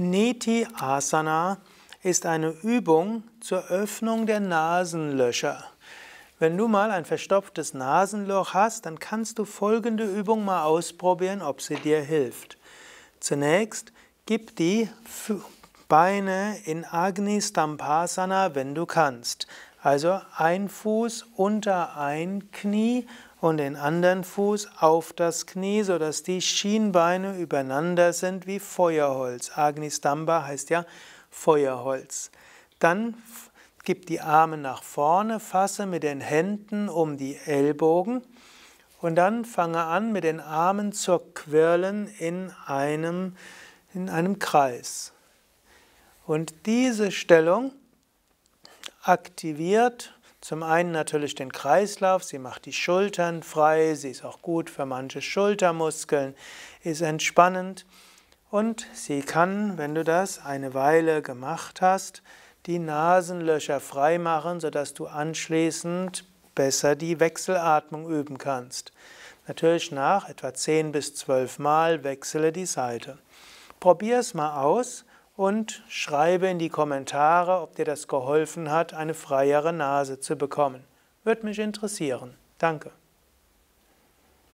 Neti Asana ist eine Übung zur Öffnung der Nasenlöcher. Wenn du mal ein verstopftes Nasenloch hast, dann kannst du folgende Übung mal ausprobieren, ob sie dir hilft. Zunächst gib die Beine in Agni Stampasana, wenn du kannst. Also ein Fuß unter ein Knie und den anderen Fuß auf das Knie, sodass die Schienbeine übereinander sind wie Feuerholz. Agni Stamba heißt ja Feuerholz. Dann gib die Arme nach vorne, fasse mit den Händen um die Ellbogen und dann fange an, mit den Armen zu quirlen in einem, in einem Kreis. Und diese Stellung aktiviert. Zum einen natürlich den Kreislauf, sie macht die Schultern frei, sie ist auch gut für manche Schultermuskeln, ist entspannend. Und sie kann, wenn du das eine Weile gemacht hast, die Nasenlöcher frei machen, sodass du anschließend besser die Wechselatmung üben kannst. Natürlich nach etwa 10 bis 12 Mal wechsle die Seite. Probier es mal aus und schreibe in die Kommentare, ob dir das geholfen hat, eine freiere Nase zu bekommen. Würde mich interessieren. Danke.